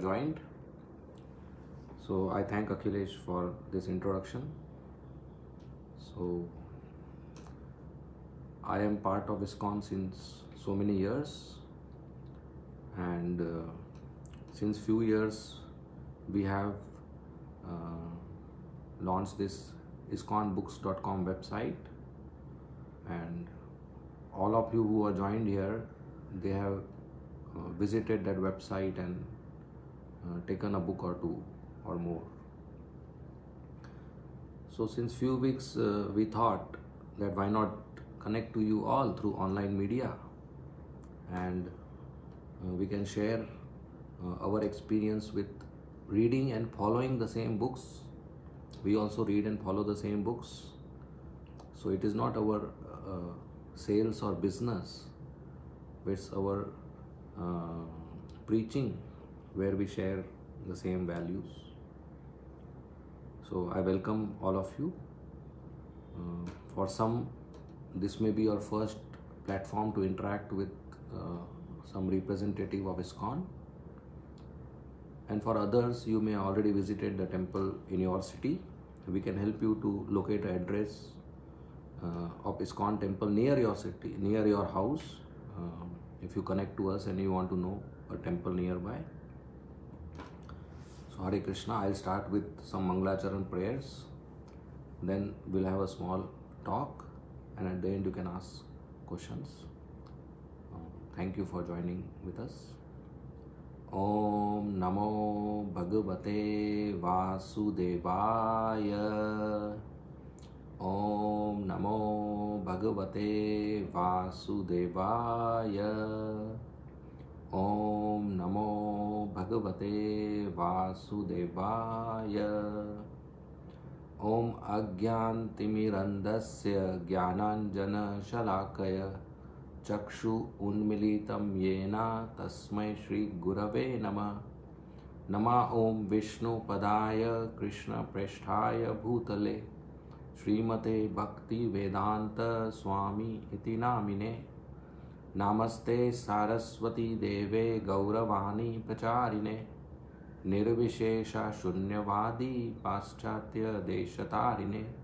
joined. So I thank Akhilesh for this introduction. So I am part of ISKCON since so many years, and uh, since few years we have uh, launched this iskonbooks.com website, and all of you who are joined here, they have uh, visited that website and taken a book or two or more. So since few weeks uh, we thought that why not connect to you all through online media and uh, we can share uh, our experience with reading and following the same books. We also read and follow the same books. So it is not our uh, sales or business, it's our uh, preaching where we share the same values. So I welcome all of you. Uh, for some, this may be your first platform to interact with uh, some representative of ISKCON. And for others, you may already visited the temple in your city. We can help you to locate the address uh, of ISKCON temple near your city, near your house. Um, if you connect to us and you want to know a temple nearby. So Hare Krishna, I'll start with some Mangalacharan prayers. Then we'll have a small talk and at the end you can ask questions. Uh, thank you for joining with us. ॐ नमो भगवते वासुदेवाय ॐ नमो भगवते वासुदेवाय ॐ नमो भगवते वासुदेवाय। ॐ अज्ञान्तिमिरन्धस्य ज्ञानाञ्जनशलाकय। चक्षु उन्मिलितं येन तस्मै श्रीगुरवे नमः। नमा ॐ विष्णुपदाय कृष्णप्रेष्ठाय भूतले। श्रीमते भक्तिवेदान्त स्वामी इति नामिने। नमस्ते सारस्वती देवे गौरवाणी प्रचारिणे। निर्विशेषशून्यवादी पाश्चात्यदेशतारिणे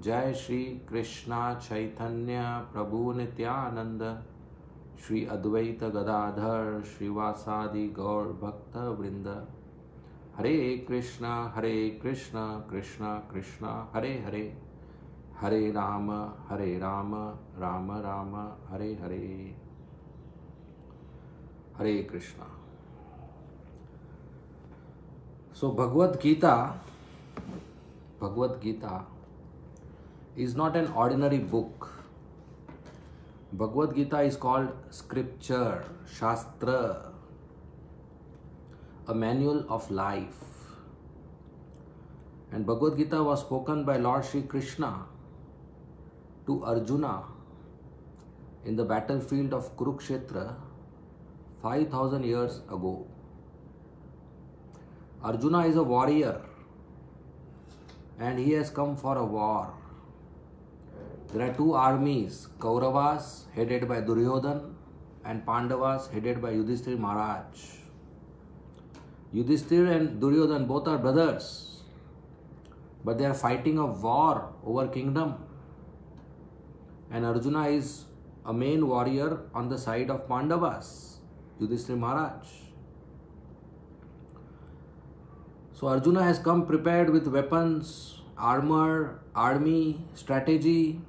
जय श्री कृष्णा चैतन्य प्रभु नित्यानंद। श्री अद्वैत गदाधर श्रीवासादि गौर भक्त वृंद। Hare Krishna Hare Krishna Krishna Krishna, Hare Hare. Hare Ram Hare Ram Ram Ram, Hare Hare. Hare Krishna. So Bhagavad Gita Bhagavad Gita is not an ordinary book Bhagavad Gita is called scripture shastra a manual of life and Bhagavad Gita was spoken by lord Shri Krishna to arjuna in the battlefield of kurukshetra 5000 years ago Arjuna is a warrior and he has come for a war. There are two armies Kauravas headed by Duryodhan and Pandavas headed by Yudhishthir Maharaj. Yudhishthir and Duryodhan both are brothers, but they are fighting a war over kingdom. And Arjuna is a main warrior on the side of Pandavas, Yudhishthir Maharaj. So Arjuna has come prepared with weapons, armor, army, strategy,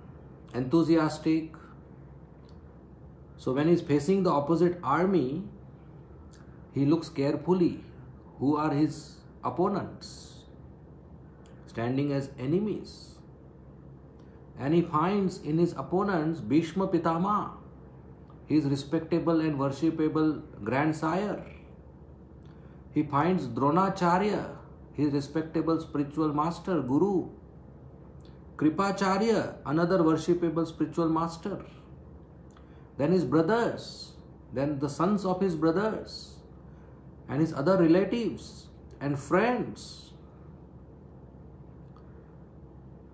enthusiastic. So when he's facing the opposite army, he looks carefully who are his opponents, standing as enemies. And he finds in his opponents Bhishma Pitama, his respectable and worshipable grandsire. He finds Dronacharya, his respectable spiritual master, Guru. Kripacharya, another worshipable spiritual master. Then his brothers, then the sons of his brothers, and his other relatives and friends.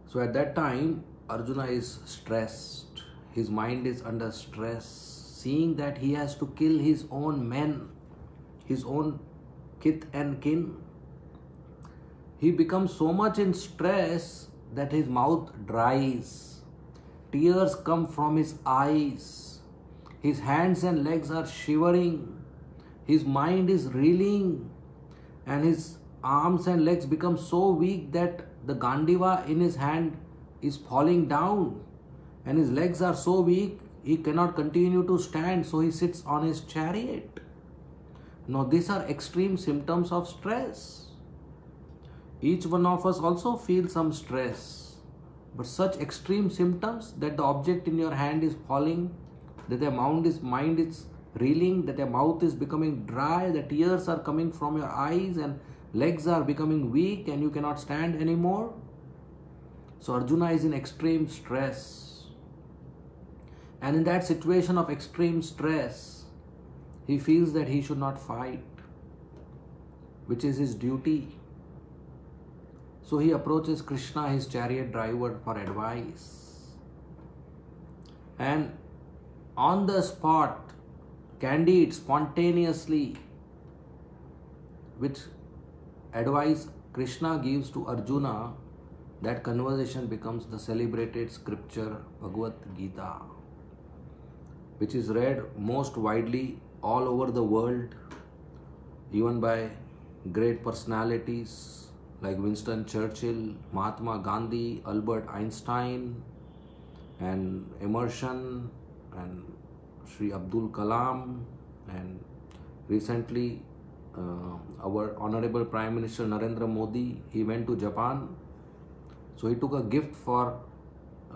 So at that time, Arjuna is stressed. His mind is under stress, seeing that he has to kill his own men, his own kith and kin. He becomes so much in stress that his mouth dries. Tears come from his eyes. His hands and legs are shivering. His mind is reeling. And his arms and legs become so weak that the Gandiva in his hand is falling down. And his legs are so weak he cannot continue to stand, so he sits on his chariot. Now, these are extreme symptoms of stress. Each one of us also feels some stress, but such extreme symptoms that the object in your hand is falling, that the mind is, mind is reeling, that your mouth is becoming dry, the tears are coming from your eyes, and legs are becoming weak, and you cannot stand anymore. So, Arjuna is in extreme stress and in that situation of extreme stress, he feels that he should not fight, which is his duty. So he approaches Krishna, his chariot driver, for advice. And on the spot, candid, spontaneously, which advice Krishna gives to Arjuna, that conversation becomes the celebrated scripture Bhagavad Gita which is read most widely all over the world, even by great personalities like Winston Churchill, Mahatma Gandhi, Albert Einstein, and Emerson, and Sri Abdul Kalam, and recently uh, our Honorable Prime Minister Narendra Modi, he went to Japan. So he took a gift for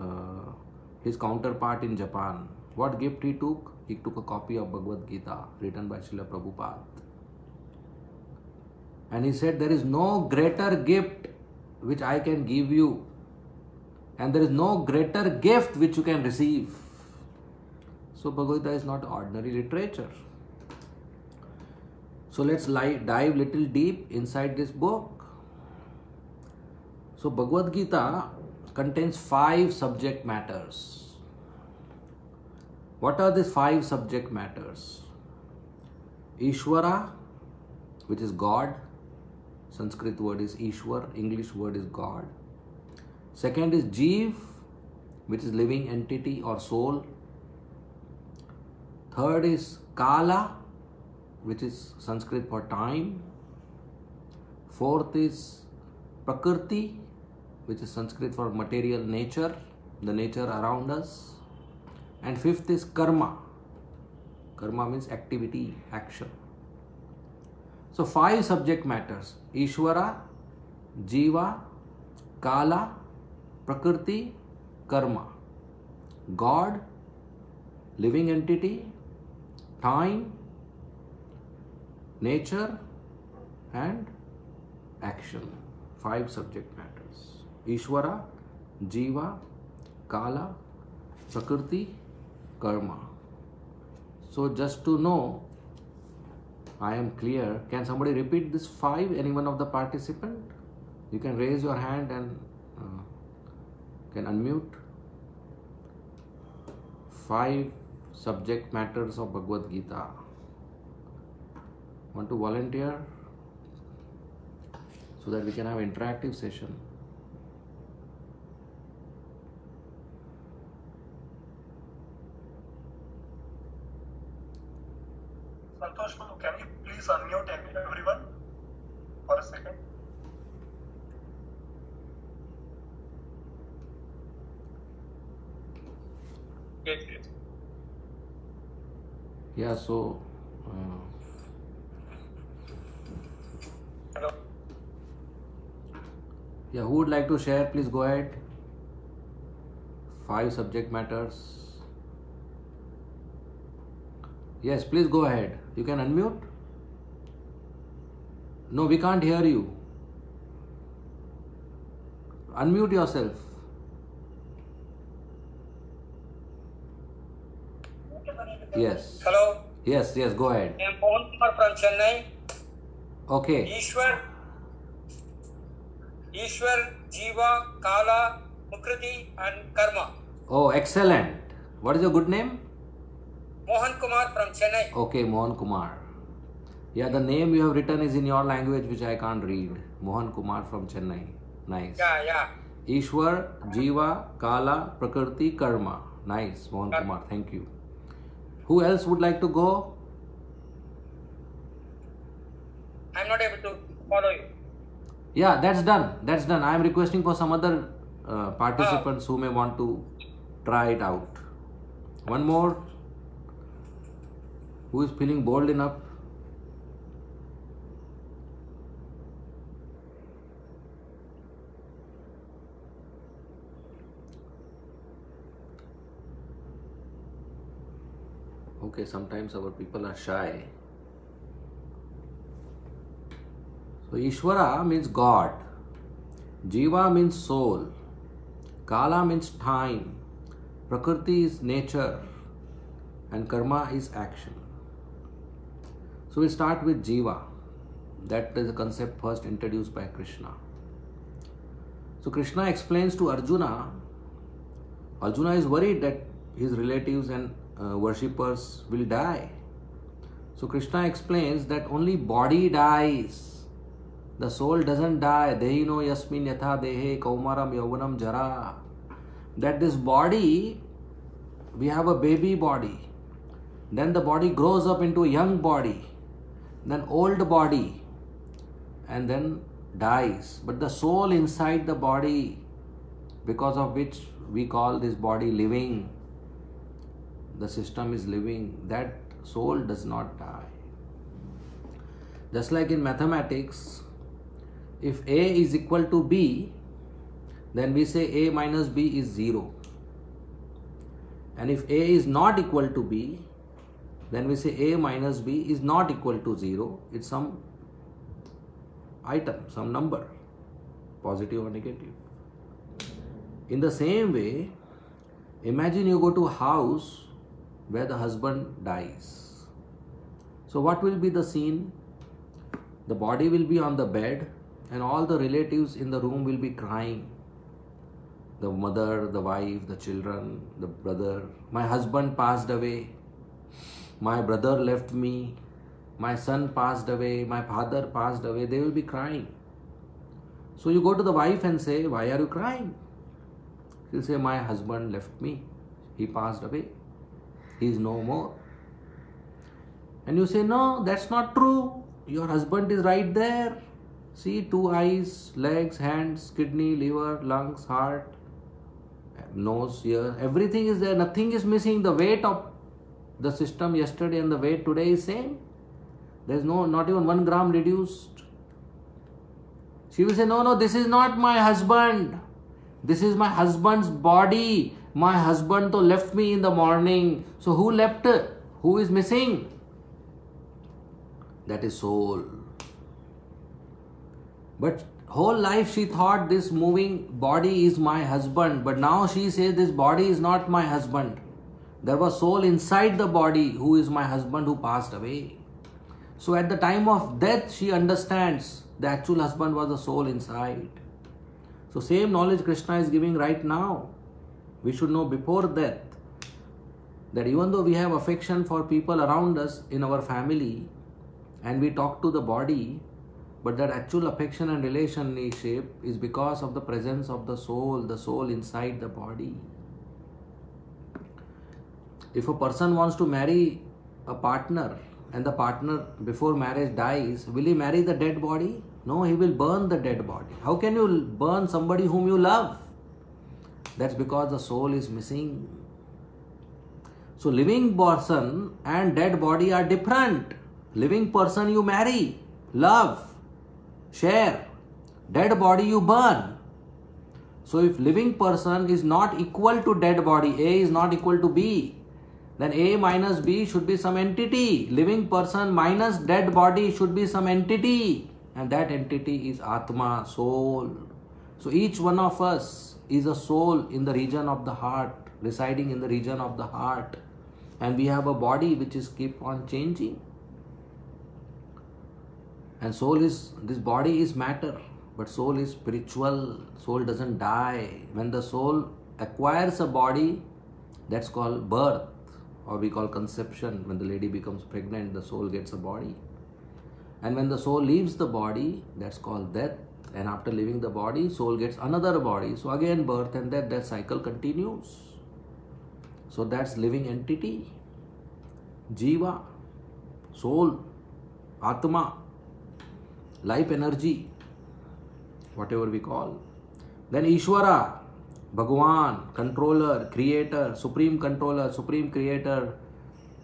uh, his counterpart in Japan what gift he took? He took a copy of Bhagavad Gita written by Srila Prabhupada. And he said, There is no greater gift which I can give you, and there is no greater gift which you can receive. So, Bhagavad Gita is not ordinary literature. So, let's dive little deep inside this book. So, Bhagavad Gita contains five subject matters what are these five subject matters? Ishwara, which is God. Sanskrit word is Ishwar, English word is God. Second is Jeev, which is living entity or soul. Third is Kala, which is Sanskrit for time. Fourth is Prakriti, which is Sanskrit for material nature, the nature around us. And fifth is karma. Karma means activity action. So five subject matters. Ishvara jiva kala prakriti karma. God living entity time nature and action. Five subject matters ishvara jiva kala prakriti karma. So just to know, I am clear. Can somebody repeat this five? Any one of the participant? You can raise your hand and uh, can unmute. Five subject matters of Bhagavad Gita. Want to volunteer so that we can have interactive session. Please unmute everyone for a second. Yes, yes. Yeah, so. Uh, Hello. Yeah, who would like to share? Please go ahead. Five subject matters. Yes, please go ahead. You can unmute. No, we can't hear you. Unmute yourself. Yes. Hello. Yes, yes, go ahead. I am Pawan Kumar from Chennai. Okay. Ishwar, Ishwar, Jiva, Kala, Mukriti and Karma. Oh, excellent. What is your good name? Mohan Kumar from Chennai. Okay, Mohan Kumar. Yeah, the name you have written is in your language, which I can't read. Mohan Kumar from Chennai. Nice. Yeah, yeah. Ishwar, Jiva, Kala, Prakriti, Karma. Nice, Mohan Yeah. Kumar. Thank you. Who else would like to go? I'm not able to follow you. Yeah, that's done. That's done. I am requesting for some other uh, participants who may want to try it out. One more. Who is feeling bold enough? Okay, sometimes our people are shy. So Ishvara means God, Jiva means soul, Kala means time, Prakriti is nature, and Karma is action. So we start with Jiva. That is a concept first introduced by Krishna. So Krishna explains to Arjuna. Arjuna is worried that his relatives and uh, worshippers will die. So Krishna explains that only body dies. The soul doesn't die. Dehino yasmin yatha dehe kaumaram yauvanam jara. That this body, we have a baby body. Then the body grows up into a young body. Then old body. And then dies. But the soul inside the body, because of which we call this body living, the system is living, that soul does not die. Just like in mathematics, if A is equal to B, then we say A minus B is 0. And if A is not equal to B, then we say A minus B is not equal to 0. It's some item, some number, positive or negative. In the same way, imagine you go to a house where the husband dies. So, what will be the scene? The body will be on the bed, and all the relatives in the room will be crying. The mother, the wife, the children, the brother. My husband passed away. My brother left me. My son passed away. My father passed away. They will be crying. So you go to the wife and say, Why are you crying? She'll say, My husband left me. He passed away. He is no more. And you say, No, that's not true. Your husband is right there. See, two eyes, legs, hands, kidney, liver, lungs, heart, nose, ear, everything is there. Nothing is missing. The weight of the system yesterday and the weight today is same. There is no, not even one gram reduced. She will say, No, no, this is not my husband. This is my husband's body. My husband to left me in the morning. So who left? Who is missing? That is soul. But whole life she thought this moving body is my husband. But now she says this body is not my husband. There was soul inside the body who is my husband who passed away. So at the time of death, she understands the actual husband was the soul inside. So same knowledge Krishna is giving right now. We should know before death that even though we have affection for people around us in our family and we talk to the body, but that actual affection and relationship is because of the presence of the soul, the soul inside the body. If a person wants to marry a partner and the partner before marriage dies, will he marry the dead body? No, he will burn the dead body. How can you burn somebody whom you love? That's because the soul is missing. So, living person and dead body are different. Living person you marry, love, share. Dead body you burn. So, if living person is not equal to dead body, A is not equal to B, then A minus B should be some entity. Living person minus dead body should be some entity. And that entity is Atma, soul. So each one of us is a soul in the region of the heart, residing in the region of the heart. And we have a body which is keep on changing. And soul is, this body is matter, but soul is spiritual. Soul doesn't die. When the soul acquires a body, that's called birth or we call conception when the lady becomes pregnant the soul gets a body And when the soul leaves the body, that's called death. And after leaving the body, soul gets another body. So again, birth and death, that cycle continues. So that's living entity. Jiva, soul, Atma, life energy, whatever we call. Then Ishvara, Bhagwan, controller, creator, supreme controller, supreme creator,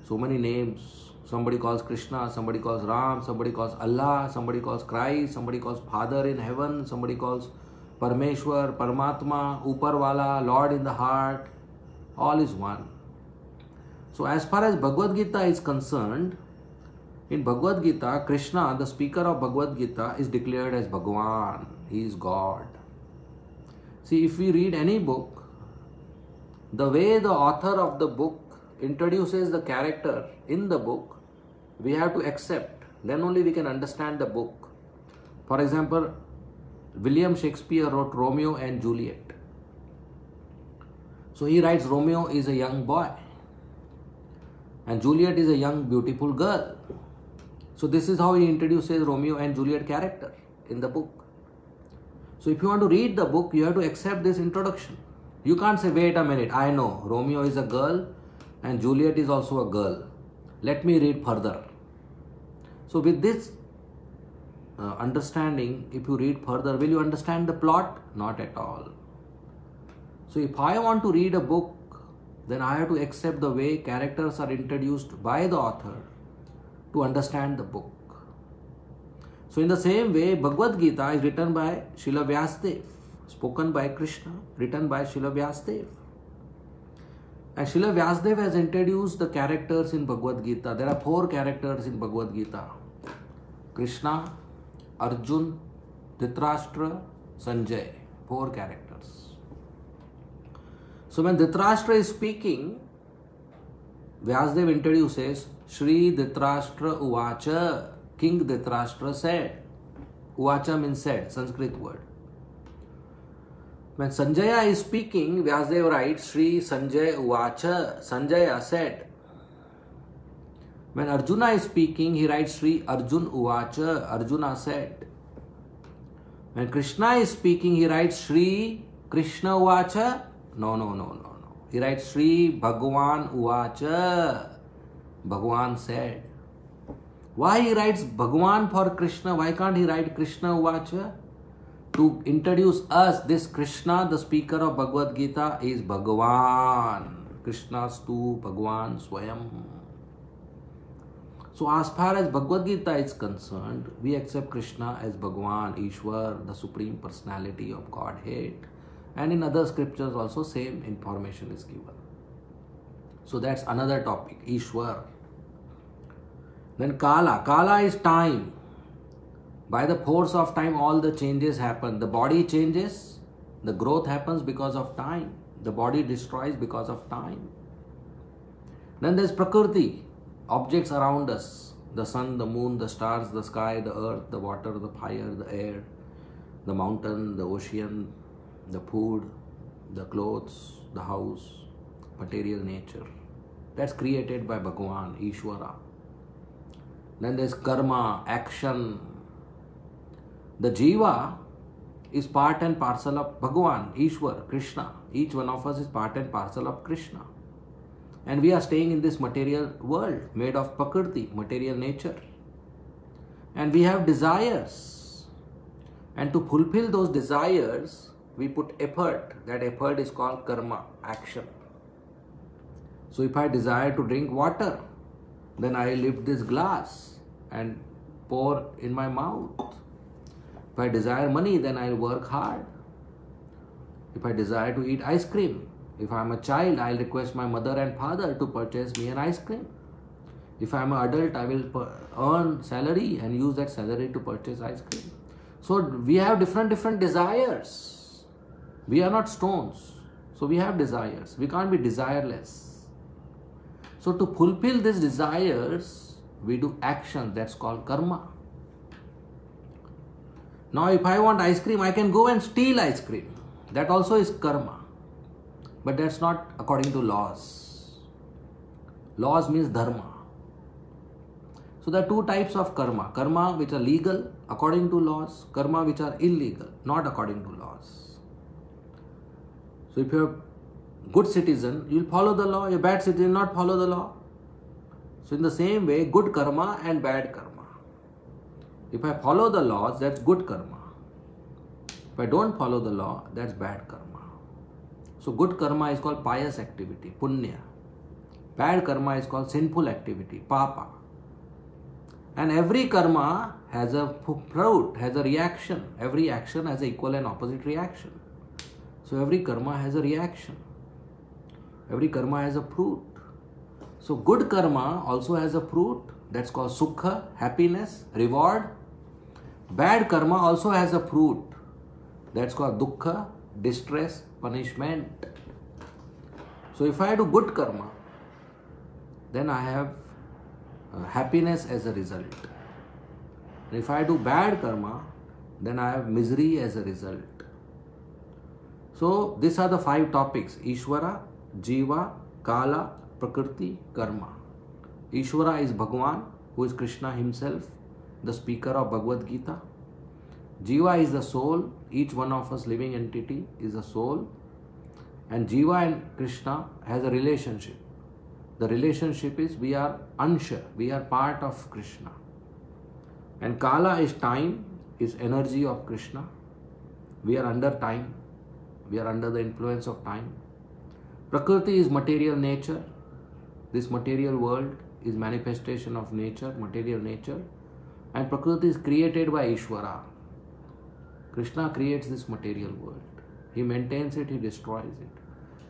so many names. Somebody calls Krishna, somebody calls Ram, somebody calls Allah, somebody calls Christ, somebody calls Father in heaven, somebody calls Parmeshwar, Paramatma, Uparwala, Lord in the heart. All is one. So, as far as Bhagavad Gita is concerned, in Bhagavad Gita, Krishna, the speaker of Bhagavad Gita, is declared as Bhagwan. He is God. See, if we read any book, the way the author of the book introduces the character in the book, we have to accept. Then only we can understand the book. For example, William Shakespeare wrote Romeo and Juliet. So he writes Romeo is a young boy and Juliet is a young beautiful girl. So this is how he introduces Romeo and Juliet character in the book. So if you want to read the book, you have to accept this introduction. You can't say, wait a minute, I know Romeo is a girl and Juliet is also a girl. Let me read further. So with this uh, understanding, if you read further, will you understand the plot? Not at all. So if I want to read a book, then I have to accept the way characters are introduced by the author to understand the book. So in the same way, Bhagavad Gita is written by Srila Vyasdev, spoken by Krishna, written by Srila Vyasdev. And Srila Vyasdev has introduced the characters in Bhagavad Gita. There are four characters in Bhagavad Gita. Krishna, Arjun, Dhritarashtra, Sanjay. Four characters. So when Dhritarashtra is speaking, Vyasdev introduces Shri Dhritarashtra Uvacha. King Dhritarashtra said. Uvacha means said, Sanskrit word. When Sanjaya is speaking, Vyasdev writes Shri Sanjay Uvacha. Sanjaya said. When Arjuna is speaking, he writes Sri Arjun Uvacha. Arjuna said. When Krishna is speaking, he writes Sri Krishna Uvacha. No, no, no, no, no. He writes Sri Bhagwan Uvacha. Bhagwan said. Why he writes Bhagwan for Krishna? Why can't he write Krishna Uvacha? To introduce us, this Krishna, the speaker of Bhagavad Gita, is Bhagwan. Krishna's tu Bhagwan Swayam. So, as far as Bhagavad Gita is concerned, we accept Krishna as Bhagwan, Ishwar, the Supreme Personality of Godhead. And in other scriptures, also, same information is given. So, that's another topic, Ishwar. Then Kala. Kala is time. By the force of time, all the changes happen. The body changes, the growth happens because of time. The body destroys because of time. Then there's Prakriti, objects around us the sun, the moon, the stars, the sky, the earth, the water, the fire, the air, the mountain, the ocean, the food, the clothes, the house, material nature. That's created by Bhagwan, Ishwara. Then there's karma, action. The jiva is part and parcel of Bhagavan, Ishwar, Krishna. Each one of us is part and parcel of Krishna. And we are staying in this material world made of Prakriti, material nature. And we have desires. And to fulfill those desires, we put effort. That effort is called karma, action. So if I desire to drink water, then I lift this glass and pour in my mouth. If I desire money, then I'll work hard. If I desire to eat ice cream, if I'm a child, I'll request my mother and father to purchase me an ice cream. If I'm an adult, I will earn salary and use that salary to purchase ice cream. So we have different different desires. We are not stones. So we have desires. We can't be desireless. So to fulfill these desires, we do action that's called karma. Now if I want ice cream, I can go and steal ice cream. That also is karma. But that's not according to laws. Laws means dharma. So there are two types of karma karma which are legal according to laws, karma which are illegal, not according to laws. So if you're a good citizen, you'll follow the law, a bad citizen, not follow the law. So in the same way, good karma and bad karma. If I follow the laws, that's good karma. If I don't follow the law, that's bad karma. So good karma is called pious activity, punya. Bad karma is called sinful activity, papa. And every karma has a fruit, has a reaction. Every action has an equal and opposite reaction. So every karma has a reaction. Every karma has a fruit. So good karma also has a fruit that's called sukha, happiness, reward. Bad karma also has a fruit that's called dukkha, distress, punishment. So if I do good karma, then I have uh, happiness as a result. And if I do bad karma, then I have misery as a result. So these are the five topics Ishvara, Jiva, Kala, Prakriti, Karma. Ishvara is Bhagwan, who is Krishna himself, the speaker of Bhagavad Gita. Jiva is the soul, each one of us living entity is a soul. And Jiva and Krishna has a relationship. The relationship is we are Ansha, we are part of Krishna. And Kala is time, is energy of Krishna. We are under time, we are under the influence of time. Prakriti is material nature. This material world is manifestation of nature, material nature. And Prakriti is created by Ishvara. Krishna creates this material world. He maintains it, he destroys it.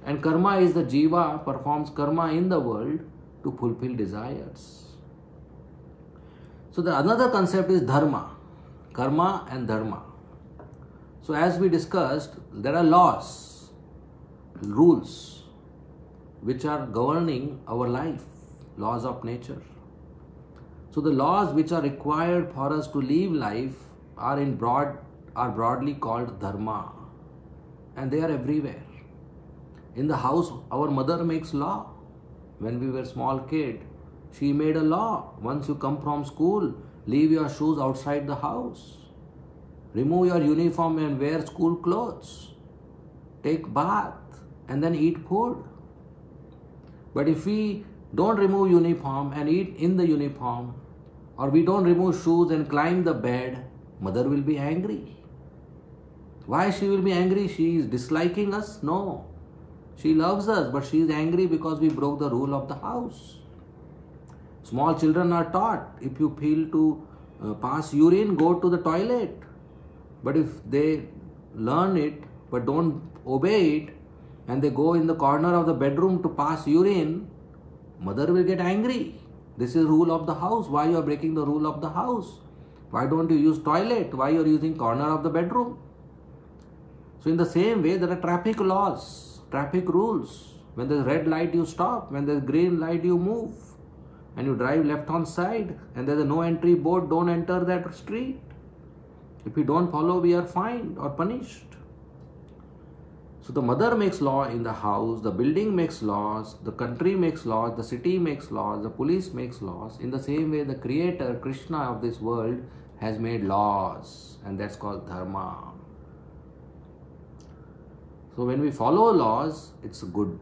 And karma is the jiva performs karma in the world to fulfill desires. So the another concept is dharma, karma and dharma. So as we discussed, there are laws, rules, which are governing our life, laws of nature. So the laws which are required for us to live life are in broad are broadly called dharma and they are everywhere. In the house our mother makes law. When we were small kid she made a law. Once you come from school leave your shoes outside the house. Remove your uniform and wear school clothes. Take bath and then eat food but if we don't remove uniform and eat in the uniform or we don't remove shoes and climb the bed mother will be angry why she will be angry? She is disliking us? No. She loves us, but she is angry because we broke the rule of the house. Small children are taught if you feel to uh, pass urine, go to the toilet. But if they learn it but don't obey it and they go in the corner of the bedroom to pass urine, mother will get angry. This is rule of the house. Why you are breaking the rule of the house? Why don't you use toilet? Why you are using corner of the bedroom? So in the same way, there are traffic laws, traffic rules. When there's red light, you stop. When there's green light, you move. And you drive left hand side. And there's a no entry board, don't enter that street. If you don't follow, we are fined or punished. So the mother makes law in the house, the building makes laws, the country makes laws, the city makes laws, the police makes laws. In the same way, the creator, Krishna of this world, has made laws, and that's called dharma. So when we follow laws, it's good.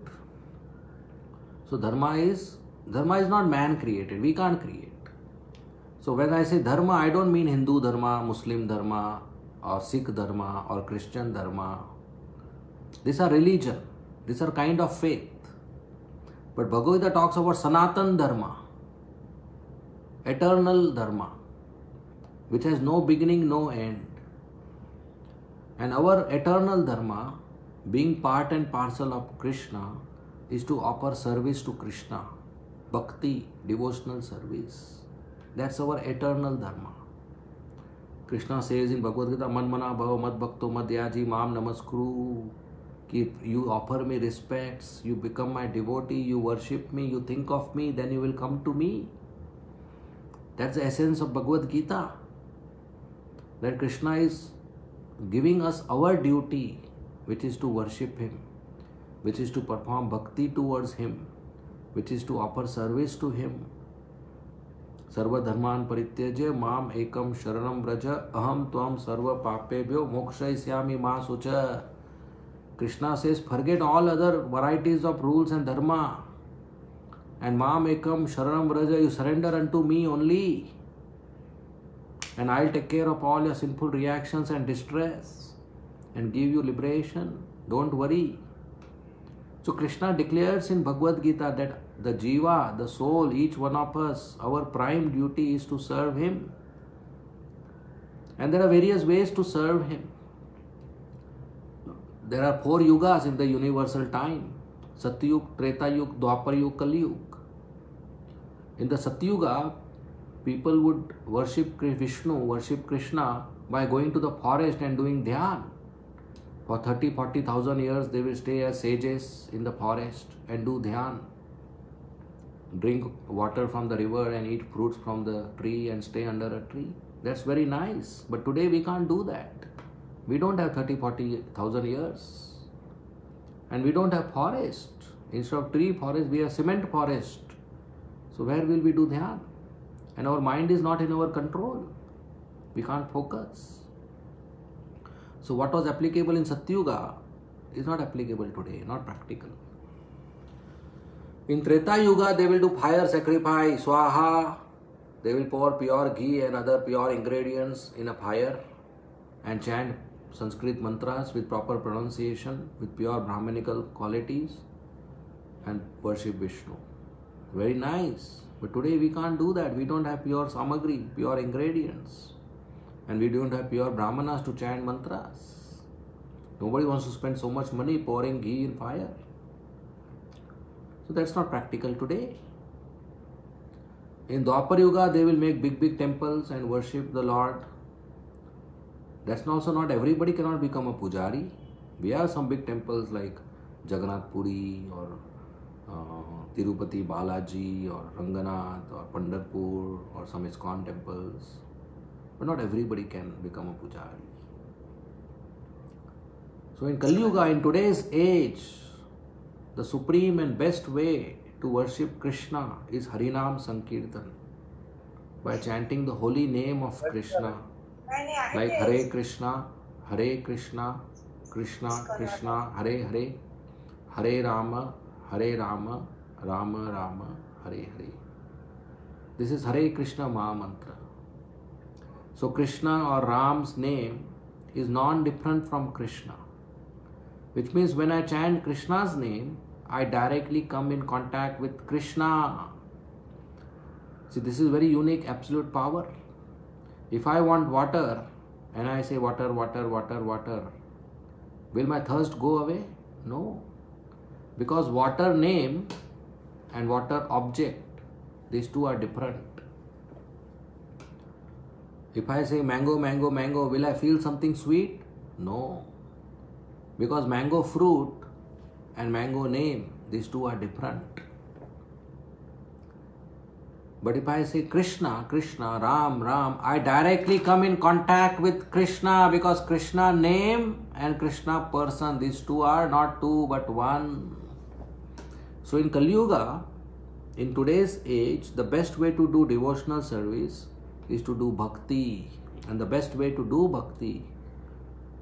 So dharma is dharma is not man created. We can't create. So when I say dharma, I don't mean Hindu dharma, Muslim dharma, or Sikh dharma, or Christian dharma. These are religion. These are kind of faith. But Bhagavad Gita talks about Sanatan dharma, eternal dharma, which has no beginning, no end. And our eternal dharma being part and parcel of Krishna is to offer service to Krishna, bhakti, devotional service. That's our eternal dharma. Krishna says in Bhagavad Gita, Manmana bhava mad bhakto madhyaji mam namaskuru. कि you offer me respects you become my devotee you worship me you think of me then you will come to me that's essence of Bhagavad Gita that Krishna is giving us our duty which is to worship him which is to perform bhakti towards him which is to offer service to him सर्वधर्मान परित्यज्य माम एकम शरणम व्रज अहम तम सर्व पापेभ्यो मोक्षयिष्यामि माँ सुच Krishna says, forget all other varieties of rules and dharma. And Mam Ekam Sharanam Vraja, you surrender unto me only. And I'll take care of all your sinful reactions and distress and give you liberation. Don't worry. So Krishna declares in Bhagavad Gita that the jiva, the soul, each one of us, our prime duty is to serve him. And there are various ways to serve him. There are four yugas in the universal time Satyug, Treta Yug, Dwapar Yug, Kali Yug. In the Satyuga, people would worship Vishnu, worship Krishna by going to the forest and doing dhyan. For 30 40,000 years, they will stay as sages in the forest and do dhyan. Drink water from the river and eat fruits from the tree and stay under a tree. That's very nice. But today we can't do that. We don't have 30, 40,000 years. And we don't have forest. Instead of tree forest, we have cement forest. So where will we do dhyan? And our mind is not in our control. We can't focus. So what was applicable in Satyuga is not applicable today, not practical. In Treta Yuga, they will do fire sacrifice, swaha. They will pour pure ghee and other pure ingredients in a fire and chant Sanskrit mantras with proper pronunciation, with pure Brahmanical qualities, and worship Vishnu. Very nice. But today we can't do that. We don't have pure samagri, pure ingredients. And we don't have pure brahmanas to chant mantras. Nobody wants to spend so much money pouring ghee in fire. So that's not practical today. In Dwapar Yuga, they will make big, big temples and worship the Lord that's also not everybody cannot become a pujari. We have some big temples like Jagannath Puri or uh, Tirupati Balaji or Ranganath or Pandharpur or some ISKCON temples. But not everybody can become a pujari. So in Kali Yuga, in today's age, the supreme and best way to worship Krishna is Harinam Sankirtan by chanting the holy name of Krishna like Hare Krishna, Hare Krishna, Krishna Krishna, Hare Hare, Hare Rama, Hare Rama, Rama Rama, Hare Hare. This is Hare Krishna Maha Mantra. So Krishna or Ram's name is non-different from Krishna. Which means when I chant Krishna's name, I directly come in contact with Krishna. See, this is very unique absolute power. If I want water and I say water, water, water, water, will my thirst go away? No. Because water name and water object, these two are different. If I say mango, mango, mango, will I feel something sweet? No. Because mango fruit and mango name, these two are different. But if I say Krishna, Krishna, Ram, Ram, I directly come in contact with Krishna because Krishna name and Krishna person, these two are not two but one. So in Kali Yuga, in today's age, the best way to do devotional service is to do bhakti. And the best way to do bhakti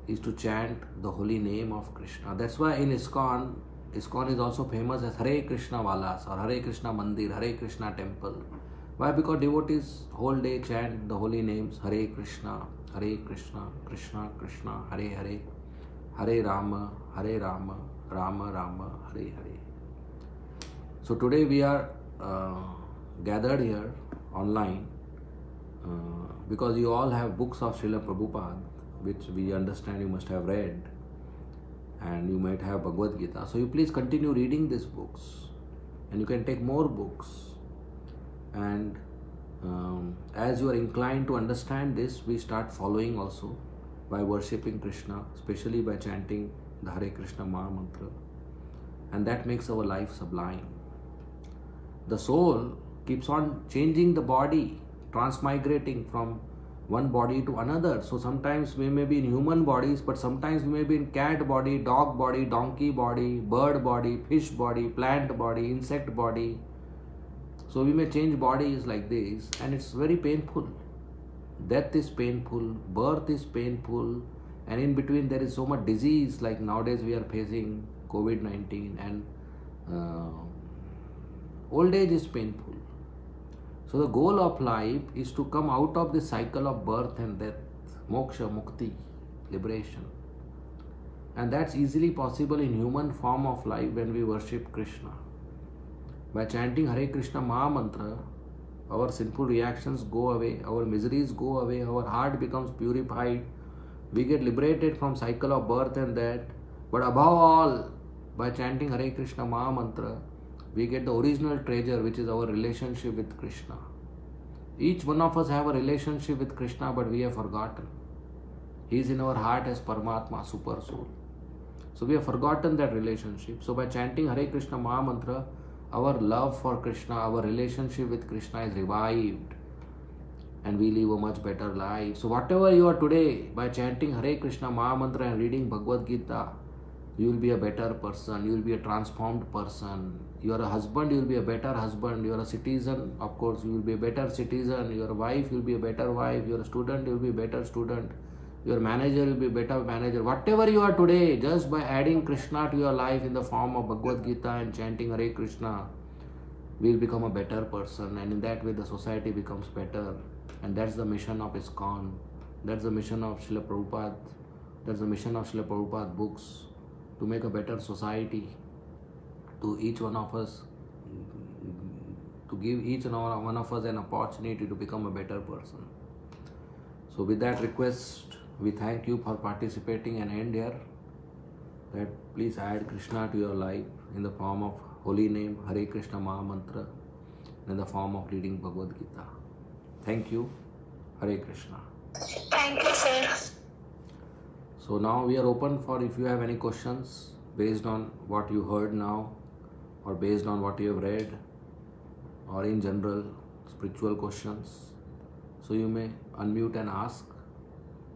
is to chant the holy name of Krishna. That's why in ISKCON, ISKCON is also famous as Hare Krishna Valas or Hare Krishna Mandir, Hare Krishna Temple. Why? Because devotees whole day chant the holy names Hare Krishna, Hare Krishna, Krishna Krishna, Hare Hare, Hare Rama, Hare Rama, Rama Rama, Hare Hare. So today we are uh, gathered here online uh, because you all have books of Srila Prabhupada, which we understand you must have read, and you might have Bhagavad Gita. So you please continue reading these books, and you can take more books and um, as you are inclined to understand this we start following also by worshipping krishna especially by chanting the hare krishna maha mantra. And that makes our life sublime. The soul keeps on changing the body transmigrating from one body to another. So sometimes we may be in human bodies but sometimes we may be in cat body dog body donkey body bird body fish body plant body insect body So we may change bodies like this, and it's very painful. Death is painful, birth is painful, and in between there is so much disease. Like nowadays we are facing COVID 19, and uh, old age is painful. So the goal of life is to come out of the cycle of birth and death, moksha, mukti, liberation. And that's easily possible in human form of life when we worship Krishna. By chanting Hare Krishna Maha Mantra, our sinful reactions go away, our miseries go away, our heart becomes purified, we get liberated from cycle of birth and death. But above all, by chanting Hare Krishna Maha Mantra, we get the original treasure which is our relationship with Krishna. Each one of us have a relationship with Krishna but we have forgotten. He is in our heart as Paramatma, super soul. So we have forgotten that relationship. So by chanting Hare Krishna Maha Mantra, our love for Krishna, our relationship with Krishna is revived and we live a much better life. So whatever you are today, by chanting Hare Krishna Maha Mantra and reading Bhagavad Gita, you will be a better person, you will be a transformed person. You are a husband, you will be a better husband. You are a citizen, of course, you will be a better citizen. Your wife, you will be a better wife. You are a student, you will be a better student. Your manager will be better manager. Whatever you are today, just by adding Krishna to your life in the form of Bhagavad Gita and chanting Hare Krishna, will become a better person. And in that way, the society becomes better. And that's the mission of ISKCON. That's the mission of Srila Prabhupada. That's the mission of Srila Prabhupada books to make a better society to each one of us to give each and one of us an opportunity to become a better person so with that request we thank you for participating and end here that please add krishna to your life in the form of holy name hare krishna maha mantra in the form of reading bhagavad gita thank you hare krishna Thank you, sir. so now we are open for if you have any questions based on what you heard now or based on what you have read or in general spiritual questions. So you may unmute and ask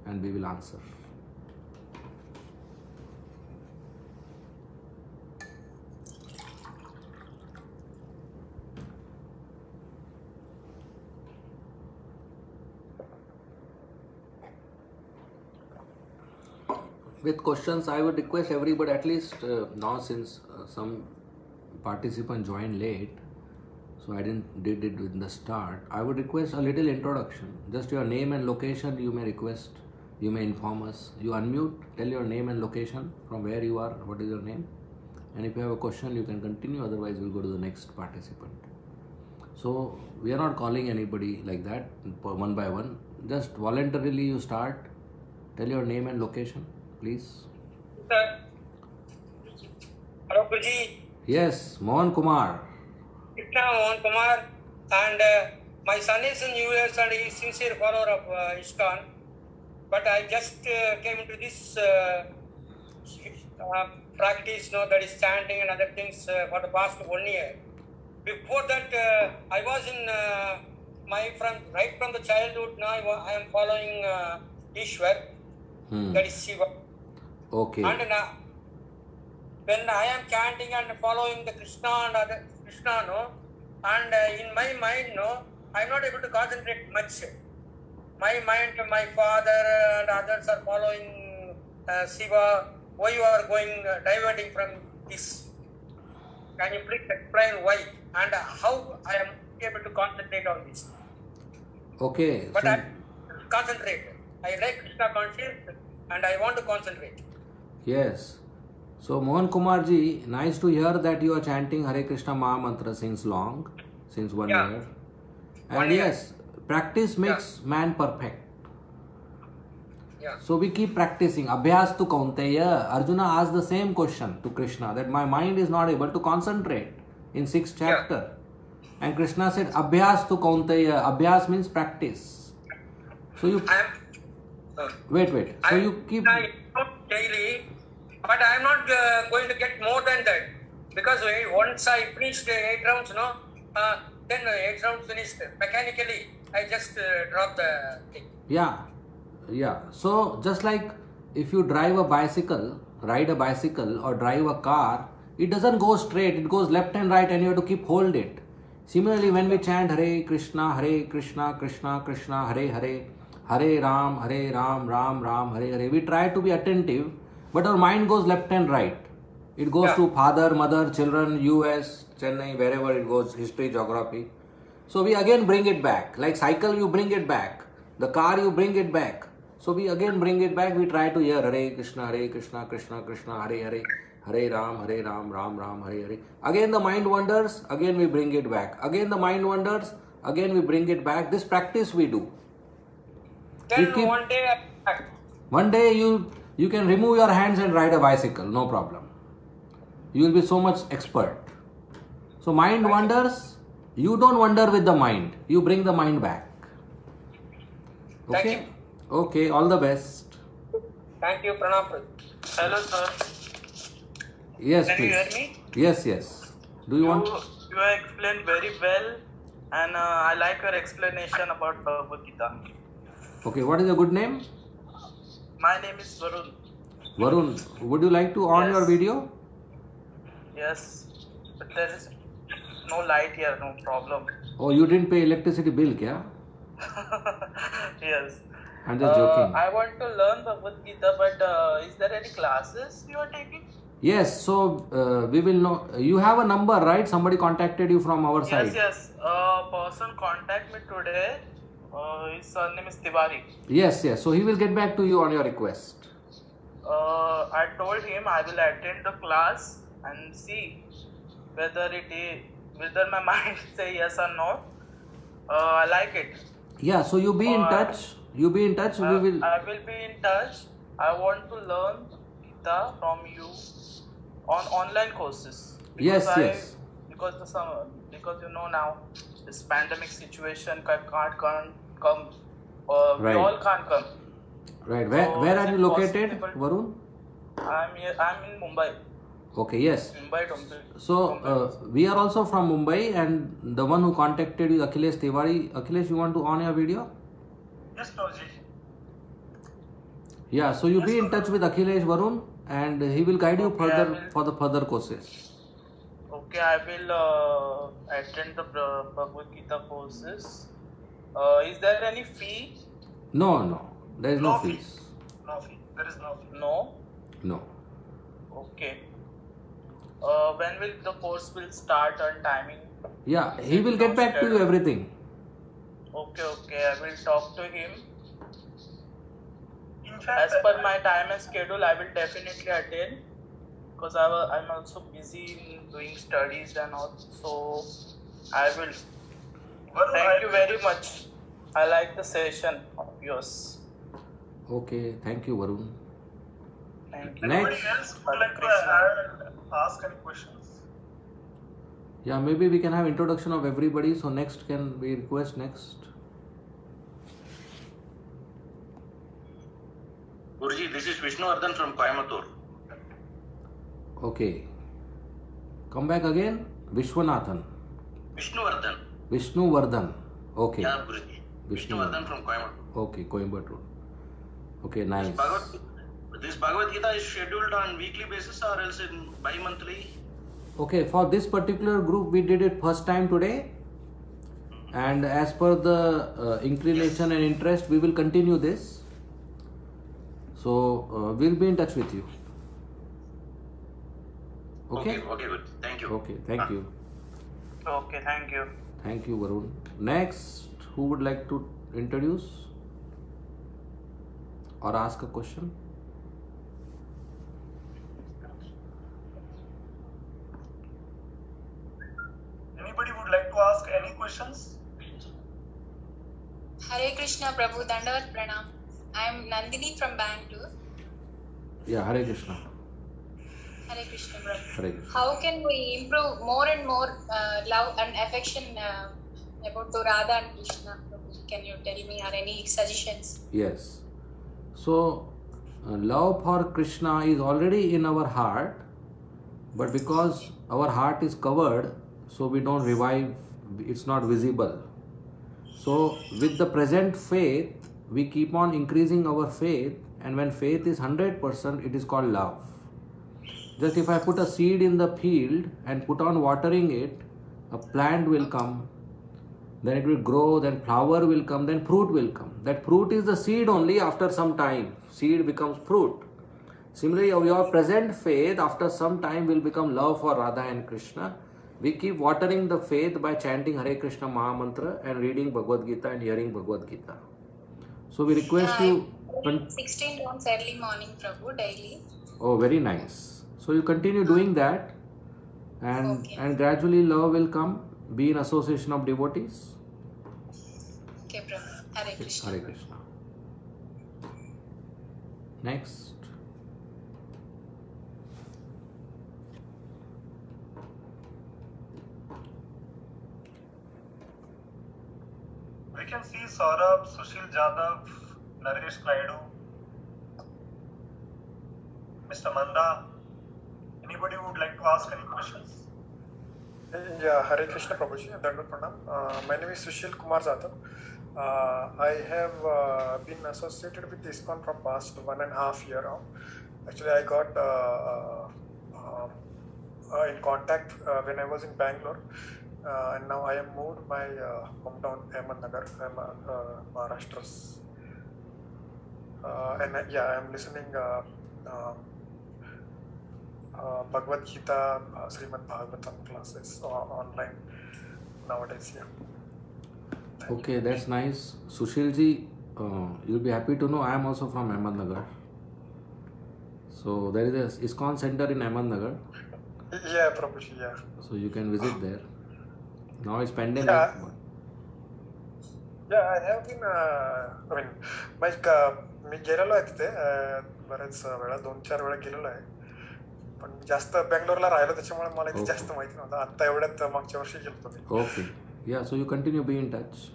and we will answer. with questions i would request everybody at least uh, now since uh, some participant joined late so i didn't did it in the start i would request a little introduction just your name and location you may request you may inform us you unmute tell your name and location from where you are what is your name and if you have a question you can continue otherwise we'll go to the next participant so we are not calling anybody like that one by one just voluntarily you start tell your name and location please Sir. Hello, Guruji. yes mohan kumar Krishna Mohan Kumar. And uh, my son is in US and he is sincere follower of uh, ISKCON. But I just uh, came into this uh, uh, practice, you know, that is chanting and other things uh, for the past one year. Before that, uh, I was in uh, my from right from the childhood. Now I, I am following uh, Ishwar, hmm. that is Shiva. okay And now, when I am chanting and following the Krishna and other Krishna, no, and uh, in my mind, no, I am not able to concentrate much. My mind, my father and others are following uh, Shiva. Why you are going uh, diverting from this? Can you please explain why and how I am able to concentrate on this? okay But so, I concentrate. I like Krishna conscious and I want to concentrate. yes so mohan Kumarji, nice to hear that you are chanting hare krishna maha mantra since long since one Yeah. year and One year. yes practice makes man perfect Yeah. So we keep practicing. Abhyas tu kaunteya. Arjuna asked the same question to Krishna that my mind is not able to concentrate in sixth Yeah. chapter. And Krishna said, Abhyas tu kaunteya. Abhyas means practice. So you. Uh, wait, wait. So I, you keep I daily, but I am not uh, going to get more than that because uh, once I finished eight rounds, no, uh, then uh, eight rounds finished mechanically. I just uh, drop the thing. yeah, yeah. So just like if you drive a bicycle, ride a bicycle or drive a car, it doesn't go straight. It goes left and right, and you have to keep hold it. Similarly, when we chant Hare Krishna, Hare Krishna, Krishna Krishna, Hare Hare, Hare Ram, Hare Ram, Ram Ram, Hare Hare, we try to be attentive, but our mind goes left and right. It goes Yeah. to father, mother, children, US, Chennai, wherever it goes, history, geography. So we again bring it back. Like cycle, you bring it back. The car, you bring it back. So we again bring it back. We try to hear Hare Krishna, Hare Krishna, Krishna Krishna, Hare Hare, Hare Ram, Hare Ram, Ram Ram, Hare Hare. Again the mind wanders. Again we bring it back. Again the mind wanders. Again we bring it back. This practice we do. Then We keep- one day, One day you you can remove your hands and ride a bicycle, no problem. You will be so much expert. So mind wanders, you don't wander with the mind. You bring the mind back. Thank Okay? you. Okay, all the best. thank you, Pranam. Hello, sir. Yes, Can you please. hear me? Yes, yes. Do you want You, you explained very well, and uh, I like your explanation about Bhagavad Gita. Okay, what is your good name? My name is Varun. Varun, would you like to on your video? Yes, but there is no light here, no problem. Oh, you didn't pay electricity bill, yeah? yes. I'm just Uh, joking. I want to learn Bhagavad Gita, but uh, is there any classes you are taking? Yes, so uh, we will know. You have a number, right? Somebody contacted you from our side. Yes, yes. A person contact me today. Uh, his surname is Tiwari. Yes, yes. So he will get back to you on your request. uh, I told him I will attend the class and see whether it is whether my mind say yes or no. Uh, I like it. Yeah, so you be in Uh, touch. You be in touch. I, We will. I will be in touch. I want to learn Gita from you on online courses. Yes, I, yes. Because the summer, because you know now this pandemic situation ca- can't can't come. Uh, Right. We all can't come. Right. Where So, Where are you located, Varun? I'm here, I'm in Mumbai. Okay. Yes. Mumbai, Mumbai. So uh, we are also from Mumbai, and the one who contacted you, Akhilesh Tiwari. Akhilesh, you want to on your video? Yes, Prabhuji. Yeah. So you be in touch with Akhilesh Varun, and he will guide you Okay, further will. for the further courses. Okay, I will uh, attend the Bhagavad Gita courses. Uh, is there any fee? No, no. There is no, No fee. fees. No fee. There is no fee. No. No. Okay. Uh, when will the course will start and timing? Yeah, he will get back to you everything. Okay, okay. I will talk to him. As per my time and schedule, I will definitely attend because I, I'm also busy in doing studies and all. So I will. Thank you very much. I like the session of yours. Okay. Thank you, Varun. Thank you. Next. else ask any questions? Yeah, maybe we can have introduction of everybody. So next, can we request next? Guruji, this is Vishnuvardhan from Coimbatore. Okay. Come back again. Vishwanathan. Vishnuvardhan. Vishnu Vardhan. Okay. Yeah, Guruji. Vishnu Vishnuvardhan from Coimbatore. Okay, Coimbatore. Okay, nice. Bhagavad, this Bhagavad Gita is scheduled on weekly basis or else in bi-monthly? Okay, for this particular group, we did it first time today. And as per the uh, inclination and interest, we will continue this. So, uh, we'll be in touch with you. Okay? Okay, okay, good. Thank you. Okay, thank you. Okay, thank you. Thank you, Varun. Next, who would like to introduce or ask a question? Anybody would like to ask any questions? Hare Krishna Prabhu Dandavat Pranam. I am Nandini from Bangalore. Yeah, Hare Krishna. Hare Krishna Prabhu. Hare Krishna. How can we improve more and more uh, love and affection uh, about to Radha and Krishna? Can you tell me or any suggestions? Yes. So, uh, love for Krishna is already in our heart, but because our heart is covered, so we don't revive, it's not visible. So, with the present faith, we keep on increasing our faith, and when faith is 100%, it is called love. Just if I put a seed in the field and put on watering it, a plant will come, then it will grow, then flower will come, then fruit will come. That fruit is the seed only after some time. Seed becomes fruit. Similarly, your present faith after some time will become love for Radha and Krishna. We keep watering the faith by chanting Hare Krishna Maha Mantra and reading Bhagavad Gita and hearing Bhagavad Gita. So we request Yeah, you. 16 rounds early morning, Prabhu, daily. Oh, very nice. So you continue doing hmm. that, and Okay. and gradually love will come. Be in association of devotees. Okay, Prabhu. Hare Krishna. Hare Krishna. Next. We can see Saurabh, Sushil Jadhav, Naresh Naidu, Mr. Manda. Anybody would like to ask any questions? Yeah, Hare Krishna Prabhuji, Dandavat Pranam. Uh, my name is Sushil Kumar Jadhav. Uh, I have uh, been associated with this ISKCON from past one and a half year now. Actually, I got uh, uh, uh, in contact when I was in Bangalore, uh, and now I am moved my uh, hometown Ahmednagar, I'm uh, uh, Maharashtra's. Uh, and uh, yeah, I'm listening. Uh, um, uh, Bhagavad Gita, uh, Srimad Bhagavatam classes uh, online nowadays. Yeah. Thank you. Okay, that's nice. Sushilji, uh, you'll be happy to know I am also from Ahmednagar. So there is a ISKCON center in Ahmednagar, Yeah, Prabhuji, yeah. so you can visit there. Now it's pandemic. Yeah. Yeah, I have been, uh, I mean, uh, मी गेलेलो आहे तिथे uh, बऱ्याच वेळा दोन चार वेळा गेलेलो आहे पण जास्त बँगलोरला राहिलो त्याच्यामुळे मला इथे. जास्त माहिती नव्हतं आता एवढ्यात मागच्या वर्षी गेलो मी Okay. Yeah, so you continue be in touch.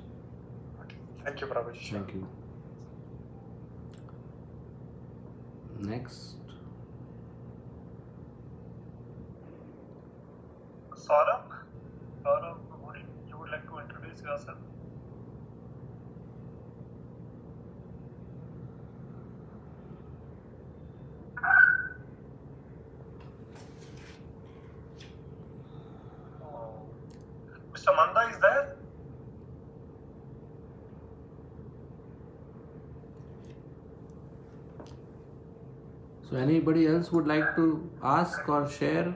Thank you Prabhuji Thank you. Next. Introduce? Oh. Mr. Manda is there? So anybody else would like to ask or share?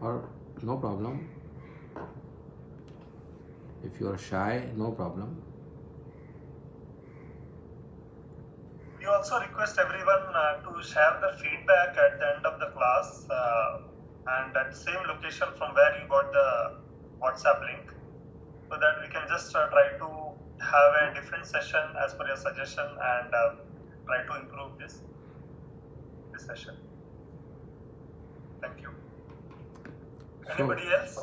Or no problem. If you are shy, no problem. We also request everyone uh, to share the feedback at the end of the class uh, and at the same location from where you got the WhatsApp link so that we can just uh, try to have a different session as per your suggestion and uh, try to improve this, this session. Thank you. Anybody else?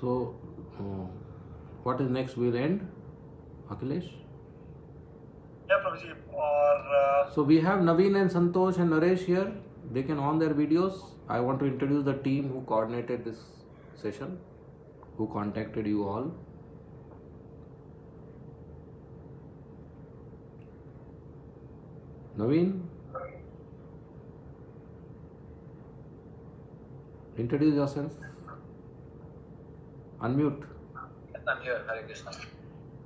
So, uh, what is next? We'll end. Akhilesh? Yeah, Prabhuji. Or uh, So we have Naveen and Santosh and Naresh here. They can on their videos. I want to introduce the team who coordinated this session, who contacted you all. Naveen, introduce yourself. Unmute. Yes, I'm here, Hare Krishna.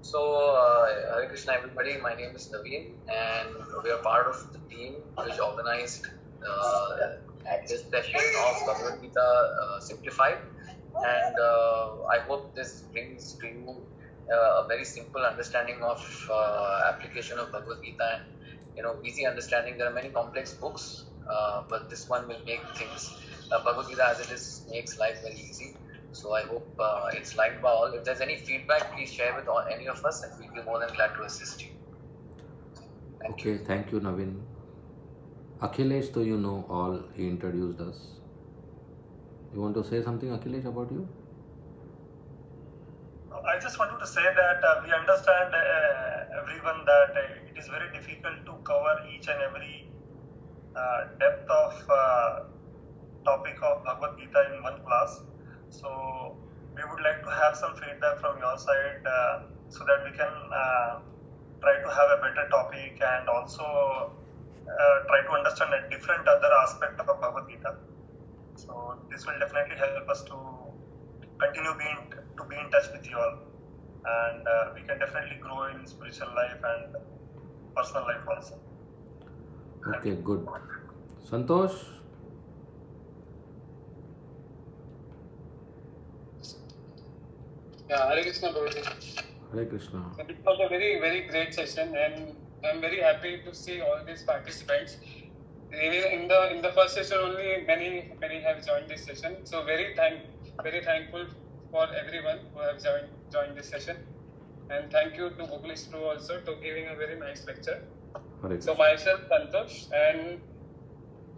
So, uh, Hare Krishna, everybody. My name is Naveen, and we are part of the team which organized uh, this session of Bhagavad Gita uh, Simplified. And uh, I hope this brings to you uh, a very simple understanding of uh, application of Bhagavad Gita and you know easy understanding. There are many complex books, uh, but this one will make things. Uh, Bhagavad Gita as it is makes life very easy. So I hope uh, it's liked by all. If there's any feedback, please share with all, any of us, and we'll be more than glad to assist you. Thank you. Okay, thank you, Naveen. Akhilesh, though you know all, he introduced us. You want to say something, Akhilesh, about you? I just wanted to say that uh, we understand uh, everyone that uh, it is very difficult to cover each and every uh, depth of uh, topic of Bhagavad Gita in one class. So we would like to have some feedback from your side uh, so that we can uh, try to have a better topic and also uh, try to understand a different other aspect of Bhagavad Gita. So this will definitely help us to continue being to be in touch with you all, and uh, we can definitely grow in spiritual life and personal life also. Okay, good. Santosh? Yeah, Hare Krishna Prabhuji. Hare Krishna. This was a very, very great session, and I'm very happy to see all these participants. In the in the first session, only many many have joined this session. So very thank very thankful for everyone who have joined joined this session, and thank you to Gokulish Guru also to giving a very nice lecture. Hare So myself Santosh, and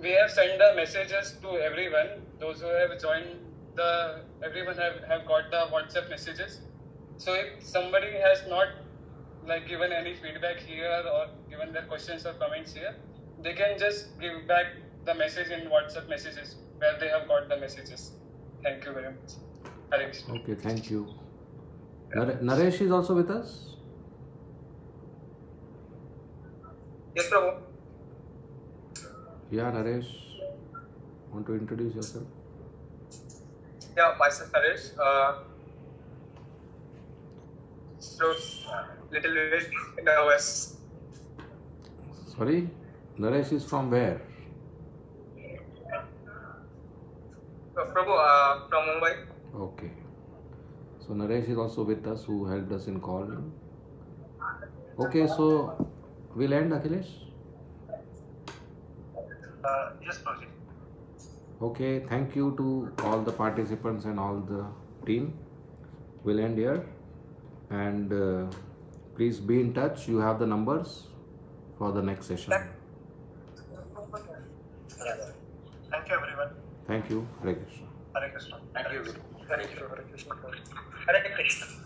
we have sent the messages to everyone. Those who have joined the everyone have, have got the WhatsApp messages. So if somebody has not like given any feedback here or given their questions or comments here, they can just give back the message in WhatsApp messages where they have got the messages. Thank you very much. Hare Okay, thank you. Nare- Naresh is also with us? Yes, Prabhu. Yeah, Naresh. Want to introduce yourself? Yeah, myself Naresh. Uh, so, little bit nervous. Sorry? Naresh is from where? Uh, Prabhu, uh, from Mumbai. Okay. So Naresh is also with us who helped us in calling. Okay, so we'll end Akhilesh. Uh, yes, Prabhuji. Okay, thank you to all the participants and all the team. We'll end here. And uh, please be in touch. You have the numbers for the next session. Thank you, everyone. Thank you. Hare Krishna. Hare Krishna. Thank you. Hare Krishna. Hare Krishna. Hare Krishna. Thanks.